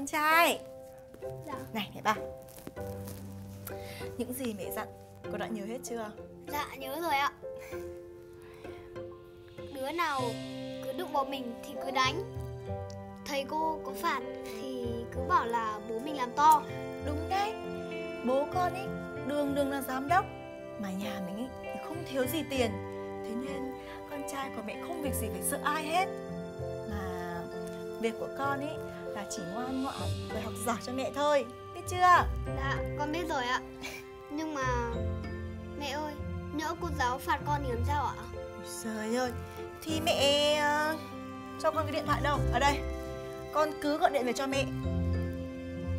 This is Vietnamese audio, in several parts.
con trai. Dạ. Này mẹ ba. Những gì mẹ dặn Con đã nhớ hết chưa? Dạ nhớ rồi ạ. Đứa nào cứ đụng vào mình thì cứ đánh. Thầy cô có phạt thì cứ bảo là bố mình làm to. Đúng đấy. Bố con ấy đường đường là giám đốc. Mà nhà mình ấy thì không thiếu gì tiền. Thế nên con trai của mẹ không việc gì phải sợ ai hết. Mà việc của con ấy là chỉ ngoan ngoãn và học giỏi cho mẹ thôi. Biết chưa? Dạ con biết rồi ạ. Nhưng mà Mẹ ơi Nhỡ cô giáo phạt con thì làm sao ạ Trời ơi Thì mẹ ờ, cho con cái điện thoại đâu? Ở đây. Con cứ gọi điện về cho mẹ.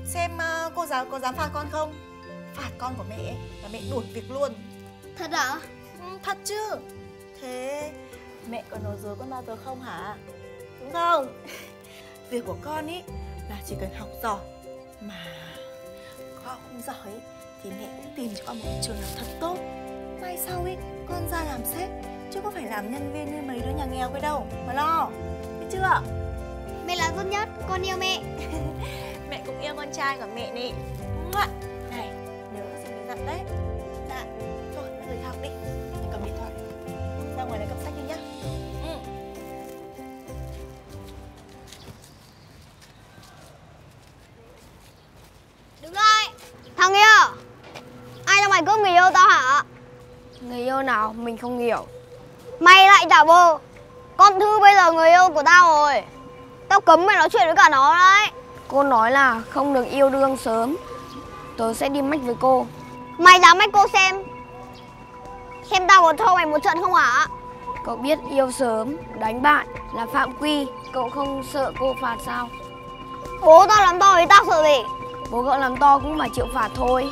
Xem ờ, cô giáo có dám phạt con không? Phạt con của mẹ là mẹ đuổi việc luôn. Thật ạ? Ừ, Thật chứ. Thế mẹ có nói dối con bao giờ không hả? Đúng không Việc của con ý là chỉ cần học giỏi Mà con không giỏi ý, Thì mẹ cũng tìm cho con một trường học thật tốt. Mai sau ý con ra làm sếp Chứ không phải làm nhân viên như mấy đứa nhà nghèo cái đâu Mà lo Biết chưa? Mẹ là tốt nhất Con yêu mẹ. Mẹ cũng yêu con trai của mẹ nè. Mua. Này nhớ gì mình dặn đấy yêu nào mình không hiểu. Mày lại giả vờ Con Thư bây giờ người yêu của tao rồi. Tao cấm mày nói chuyện với cả nó đấy. Cô nói là không được yêu đương sớm. Tớ sẽ đi mách với cô. Mày dám mách cô xem. Xem tao có thâu mày một trận không hả? Cậu biết yêu sớm, đánh bạn là phạm quy. Cậu không sợ cô phạt sao? Bố tao làm to thì tao sợ gì? Bố cậu làm to cũng phải chịu phạt thôi.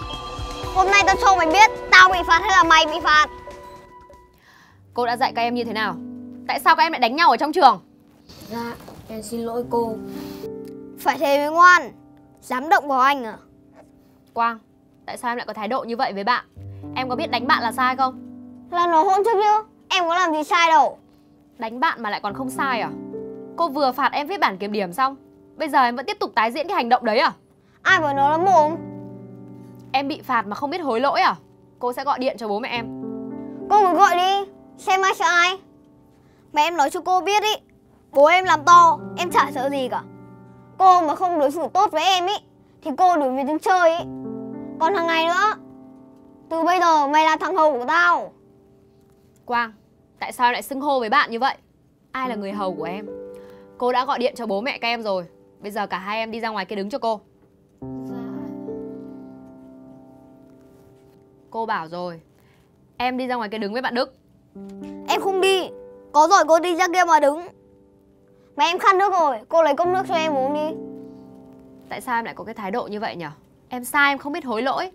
Hôm nay tao cho mày biết Tao bị phạt hay là mày bị phạt. Cô đã dạy các em như thế nào? Tại sao các em lại đánh nhau ở trong trường? Dạ, em xin lỗi cô Phải thế mới ngoan Dám động vào anh à Quang, tại sao em lại có thái độ như vậy với bạn? Em có biết đánh bạn là sai không? Là nó hôn trước chứ Em có làm gì sai đâu Đánh bạn mà lại còn không sai à? Cô vừa phạt em viết bản kiểm điểm xong Bây giờ em vẫn tiếp tục tái diễn cái hành động đấy à? Ai bảo nó là mồm Em bị phạt mà không biết hối lỗi à? Cô sẽ gọi điện cho bố mẹ em Cô cứ gọi đi Xem ai sợ ai. Mà em nói cho cô biết ý. Bố em làm to Em chả sợ gì cả. Cô mà không đối xử tốt với em ý Thì cô đuổi việc đứng chơi ý. Còn thằng này nữa Từ bây giờ mày là thằng hầu của tao. Quang, tại sao lại xưng hô với bạn như vậy? Ai là người hầu của em? Cô đã gọi điện cho bố mẹ các em rồi. Bây giờ cả hai em đi ra ngoài kia đứng cho cô. Cô bảo rồi Em đi ra ngoài kia đứng với bạn Đức Em không đi. Có rồi cô đi ra kia mà đứng. Mà em khăn nước rồi. Cô lấy cốc nước cho em uống đi. Tại sao em lại có cái thái độ như vậy nhỉ? Em sai em không biết hối lỗi.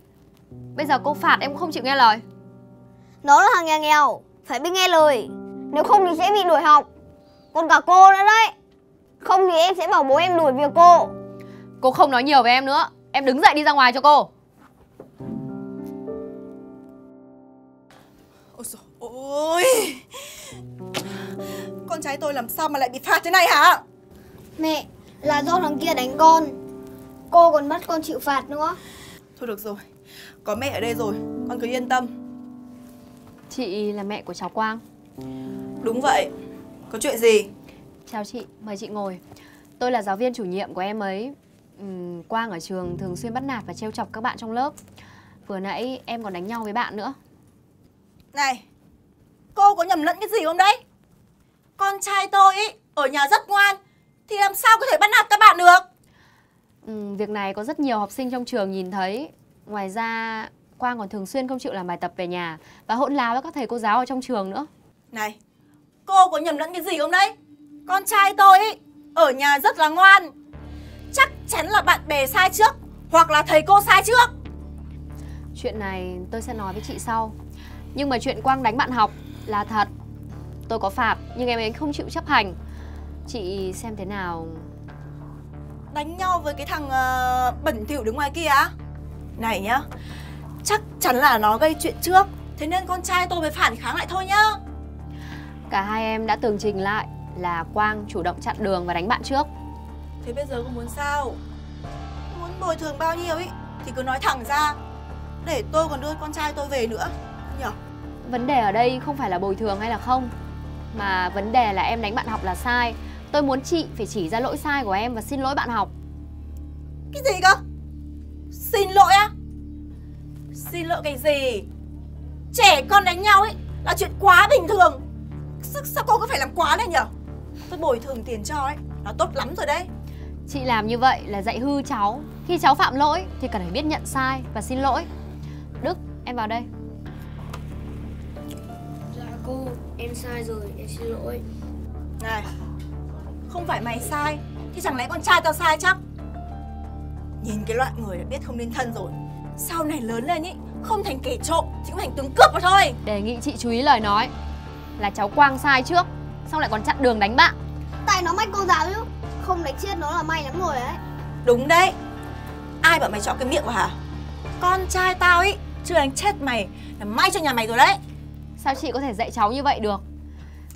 Bây giờ cô phạt em không chịu nghe lời. Nó là thằng nhà nghèo Phải biết nghe lời. Nếu không thì sẽ bị đuổi học. Còn cả cô nữa đấy. Không thì em sẽ bảo bố em đuổi việc cô. Cô không nói nhiều với em nữa. Em đứng dậy đi ra ngoài cho cô Ôi. Con trai tôi làm sao mà lại bị phạt thế này hả? Mẹ Là do thằng kia đánh con. Cô còn bắt con chịu phạt nữa. Thôi được rồi Có mẹ ở đây rồi Con cứ yên tâm. Chị là mẹ của cháu Quang. Đúng vậy Có chuyện gì? Chào chị, mời chị ngồi. Tôi là giáo viên chủ nhiệm của em ấy. Ừm, Quang ở trường thường xuyên bắt nạt và trêu chọc các bạn trong lớp. Vừa nãy em còn đánh nhau với bạn nữa. Này Cô có nhầm lẫn cái gì không đấy? Con trai tôi ý Ở nhà rất ngoan Thì làm sao có thể bắt nạt các bạn được? Ừm, Việc này có rất nhiều học sinh trong trường nhìn thấy. Ngoài ra Quang còn thường xuyên không chịu làm bài tập về nhà Và hỗn láo với các thầy cô giáo ở trong trường nữa. Này Cô có nhầm lẫn cái gì không đấy? Con trai tôi ý Ở nhà rất là ngoan. Chắc chắn là bạn bè sai trước Hoặc là thầy cô sai trước. Chuyện này tôi sẽ nói với chị sau. Nhưng mà chuyện Quang đánh bạn học là thật. Tôi có phạt nhưng em ấy không chịu chấp hành. Chị xem thế nào? Đánh nhau với cái thằng ờ, bẩn thỉu đứng ngoài kia á? Này nhá Chắc chắn là nó gây chuyện trước. Thế nên con trai tôi mới phản kháng lại thôi nhá. Cả hai em đã tường trình lại là Quang chủ động chặn đường và đánh bạn trước. Thế bây giờ cô muốn sao? Bồi thường bao nhiêu ý thì cứ nói thẳng ra. Để tôi còn đưa con trai tôi về nữa. Nhở Vấn đề ở đây không phải là bồi thường hay là không Mà vấn đề là em đánh bạn học là sai. Tôi muốn chị phải chỉ ra lỗi sai của em và xin lỗi bạn học. Cái gì cơ? Xin lỗi á? Xin lỗi cái gì? Trẻ con đánh nhau ấy là chuyện quá bình thường. Sao, sao cô cứ phải làm quá lên nhở? Tôi bồi thường tiền cho ấy là tốt lắm rồi đấy. Chị làm như vậy là dạy hư cháu. Khi cháu phạm lỗi thì cần phải biết nhận sai và xin lỗi. Đức, em vào đây em sai rồi, em xin lỗi. này không phải mày sai. Thì chẳng lẽ con trai tao sai chắc? Nhìn cái loại người đã biết không nên thân rồi. Sau này lớn lên ý không thành kẻ trộm thì cũng thành tướng cướp mà thôi. Đề nghị chị chú ý lời nói Là cháu Quang sai trước Xong lại còn chặn đường đánh bạn. Tại nó mách cô giáo chứ Không đánh chết nó là may lắm rồi đấy đúng đấy. Ai bảo mày chọn cái miệng vào hả? Con trai tao ý chưa đánh chết mày là may cho nhà mày rồi đấy Sao chị có thể dạy cháu như vậy được?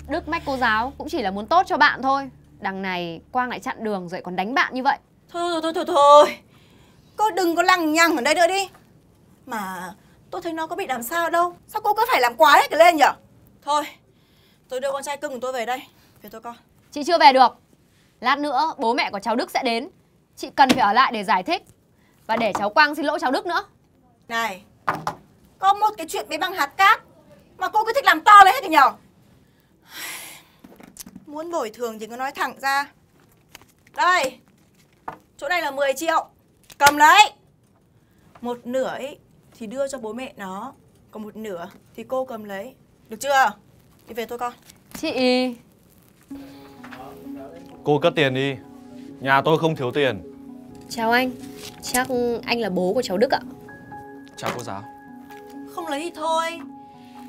Đức mách cô giáo cũng chỉ là muốn tốt cho bạn thôi. Đằng này Quang lại chặn đường rồi còn đánh bạn như vậy. Thôi thôi thôi thôi Cô đừng có lằng nhằng ở đây nữa đi. Mà tôi thấy nó có bị làm sao đâu. Sao cô cứ phải làm quá hết cái lên nhở? Thôi Tôi đưa con trai cưng của tôi về đây. Về tôi con Chị chưa về được. Lát nữa bố mẹ của cháu Đức sẽ đến. Chị cần phải ở lại để giải thích. Và để cháu Quang xin lỗi cháu Đức nữa. Này Có một cái chuyện bé bằng hạt cát Mà cô cứ thích làm to lên hết thì nhở? Muốn bồi thường thì cứ nói thẳng ra. Đây Chỗ này là 10 triệu. Cầm lấy. Một nửa ấy thì đưa cho bố mẹ nó Còn một nửa thì cô cầm lấy. Được chưa? Đi về thôi con. Chị. Cô cất tiền đi. Nhà tôi không thiếu tiền. Chào anh. Chắc anh là bố của cháu Đức ạ. Chào cô giáo. Không lấy thì thôi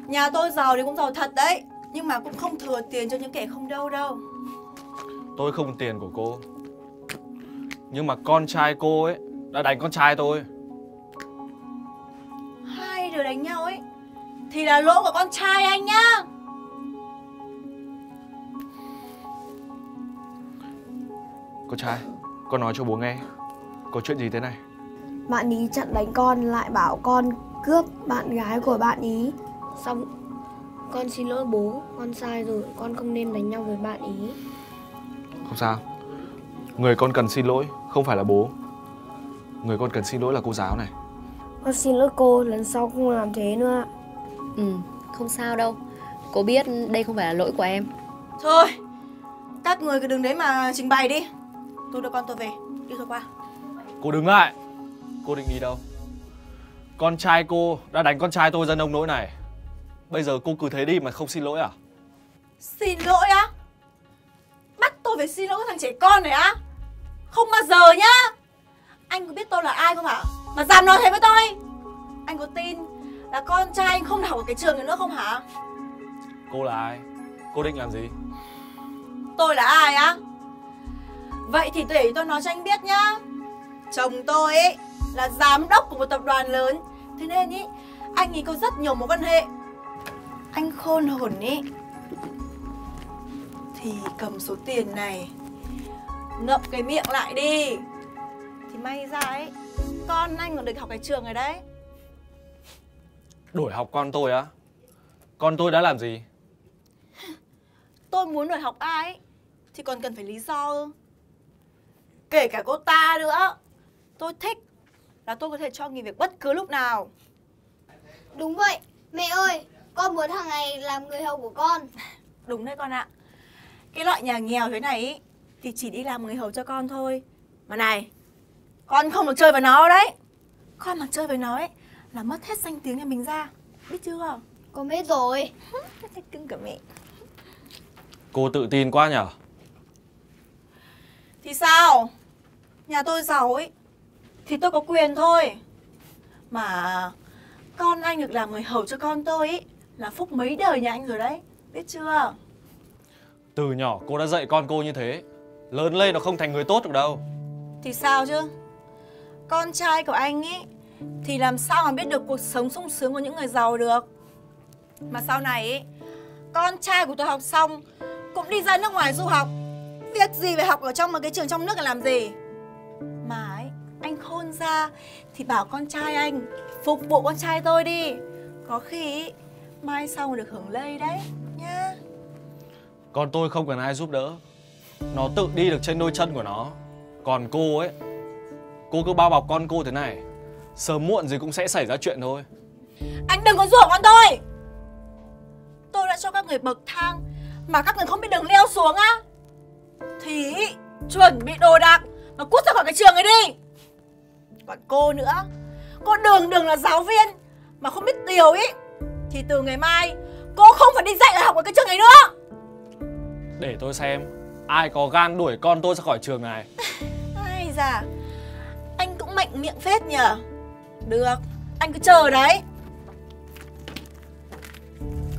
Nhà tôi giàu thì cũng giàu thật đấy Nhưng mà cũng không thừa tiền cho những kẻ không đâu đâu. Tôi không tiền của cô. Nhưng mà con trai cô ấy Đã đánh con trai tôi. Hai đứa đánh nhau ấy Thì là lỗi của con trai anh nhá. Con trai Con nói cho bố nghe Có chuyện gì thế này? Bạn ý chặn đánh con lại bảo con cướp bạn gái của bạn ý. Xong con xin lỗi bố, con sai rồi, con không nên đánh nhau với bạn ý. Không sao. Người con cần xin lỗi Không phải là bố. Người con cần xin lỗi là cô giáo này. Con xin lỗi cô, lần sau không làm thế nữa. Ừ không sao đâu. Cô biết đây không phải là lỗi của em. Thôi Các người cứ đứng đấy mà trình bày đi. Tôi đưa con tôi về. Đi thôi qua. Cô đứng lại. Cô định đi đâu? Con trai cô đã đánh con trai tôi ra nông nỗi này Bây giờ cô cứ thế đi mà không xin lỗi à? Xin lỗi á? Bắt tôi phải xin lỗi thằng trẻ con này á? Không bao giờ nhá! Anh có biết tôi là ai không hả? Mà dám nói thế với tôi! Anh có tin là con trai anh không học ở cái trường này nữa không hả? Cô là ai? Cô định làm gì? Tôi là ai á? Vậy thì để tôi nói cho anh biết nhá. Chồng tôi ấy là giám đốc của một tập đoàn lớn. Thế nên ý Anh ấy có rất nhiều mối quan hệ Anh khôn hồn ý. Thì cầm số tiền này Ngậm cái miệng lại đi. Thì may ra ấy Con anh còn được học cái trường này đấy. Đổi học con tôi á? Con tôi đã làm gì? Tôi muốn đổi học ai ấy, Thì còn cần phải lý do ư. Kể cả cô ta nữa Tôi thích Là tôi có thể cho nghỉ việc bất cứ lúc nào. Đúng vậy Mẹ ơi Con muốn hàng ngày làm người hầu của con. Đúng đấy con ạ. Cái loại nhà nghèo thế này ý, Thì chỉ đi làm người hầu cho con thôi. Mà này Con không được chơi với nó đấy. Con mà chơi với nó ấy Là mất hết danh tiếng nhà mình ra. Biết chưa? Con biết rồi. Cưng cả mẹ. Cô tự tin quá nhở? Thì sao? Nhà tôi giàu ấy Thì tôi có quyền thôi. Mà Con anh được làm người hầu cho con tôi ấy Là phúc mấy đời nhà anh rồi đấy Biết chưa? Từ nhỏ cô đã dạy con cô như thế Lớn lên nó không thành người tốt được đâu. Thì sao chứ? Con trai của anh ấy Thì làm sao mà biết được cuộc sống sung sướng của những người giàu được? Mà sau này ấy Con trai của tôi học xong Cũng đi ra nước ngoài du học. Việc gì phải học ở trong một cái trường trong nước là làm gì? Mà ấy Anh khôn ra thì bảo con trai anh phục vụ con trai tôi đi. Có khi mai sau được hưởng lây đấy nhá Con tôi không cần ai giúp đỡ. Nó tự đi được trên đôi chân của nó. Còn cô ấy Cô cứ bao bọc con cô thế này. Sớm muộn gì cũng sẽ xảy ra chuyện thôi. Anh đừng có rủa con tôi. Tôi đã cho các người bậc thang mà các người không biết đường leo xuống á. Thì chuẩn bị đồ đạc mà cút ra khỏi cái trường ấy đi. Còn cô nữa cô đường đường là giáo viên mà không biết điều ý thì từ ngày mai cô không phải đi dạy ở học ở cái trường ấy nữa. Để tôi xem Ai có gan đuổi con tôi ra khỏi trường này? Ai da anh cũng mạnh miệng phết nhở được anh cứ chờ đấy.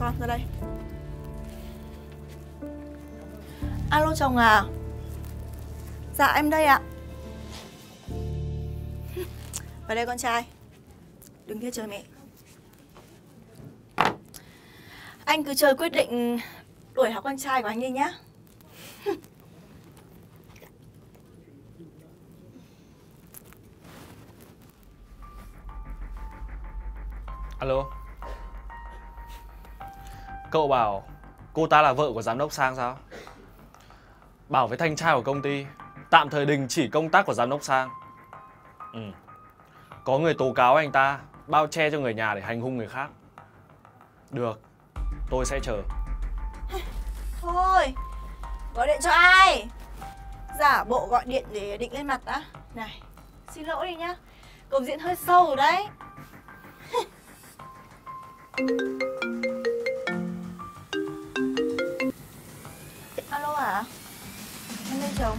Con ra đây. Alo chồng à? Dạ em đây ạ. Vào đây con trai. Đứng kia chờ mẹ anh cứ chờ quyết định đuổi học con trai của anh đi nhá. Alo. Cậu bảo cô ta là vợ của giám đốc Sang sao? Bảo với thanh tra của công ty, Tạm thời đình chỉ công tác của giám đốc Sang. Ừ. Có người tố cáo anh ta, Bao che cho người nhà để hành hung người khác. Được. Tôi sẽ chờ. Thôi, Gọi điện cho ai? Giả bộ gọi điện để định lên mặt đã Này, Xin lỗi đi nhá. Cậu diễn hơi sâu rồi đấy. Alo à Em đây chồng.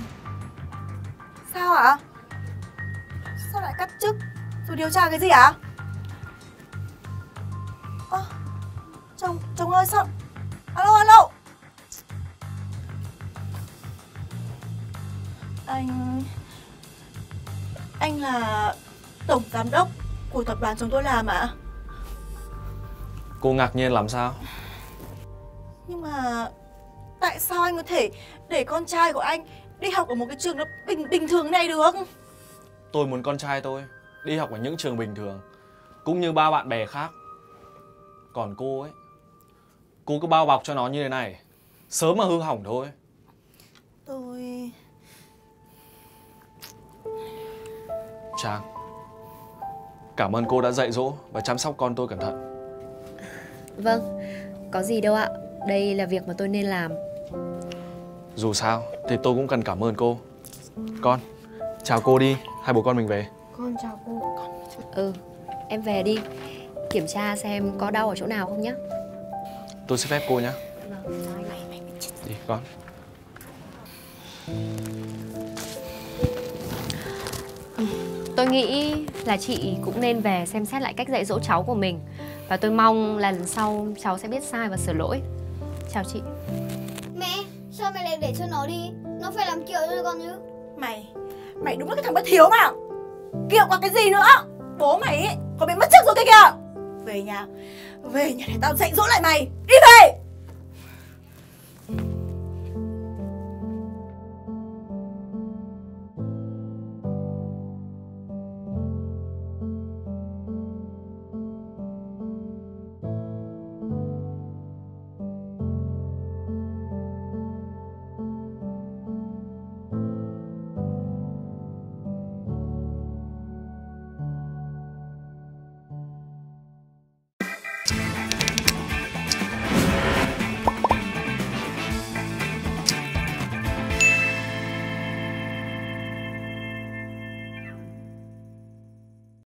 Sao ạ Sao lại cắt chức? Rồi điều tra cái gì ạ à? Chồng, chồng ơi sao Alo, alo Anh... Anh là tổng giám đốc của tập đoàn chúng tôi làm ạ Cô ngạc nhiên làm sao? Nhưng mà tại sao anh có thể để con trai của anh đi học ở một cái trường nó bình bình thường này được? Tôi muốn con trai tôi đi học ở những trường bình thường Cũng như ba bạn bè khác Còn cô ấy Cô cứ bao bọc cho nó như thế này Sớm mà hư hỏng thôi Tôi... Trang Cảm ơn cô đã dạy dỗ và chăm sóc con tôi cẩn thận Vâng, có gì đâu ạ. Đây là việc mà tôi nên làm. Dù sao thì tôi cũng cần cảm ơn cô Con Chào cô đi Hai bố con mình về Con chào cô. Ừ, em về đi. Kiểm tra xem có đau ở chỗ nào không nhé. Tôi xin phép cô nhé. Vâng. Đi con. Tôi nghĩ là chị cũng nên về xem xét lại cách dạy dỗ cháu của mình. Và tôi mong là lần sau cháu sẽ biết sai và sửa lỗi. Chào chị. Mẹ, sao mẹ lại để cho nó đi? Nó phải làm kiểu cho con chứ. Mày... Mày đúng là cái thằng bất hiếu mà. Kiểu còn cái gì nữa? Bố mày ấy, còn bị mất chức rồi kia kìa. Về nhà về nhà để tao dạy dỗ lại mày. Đi về.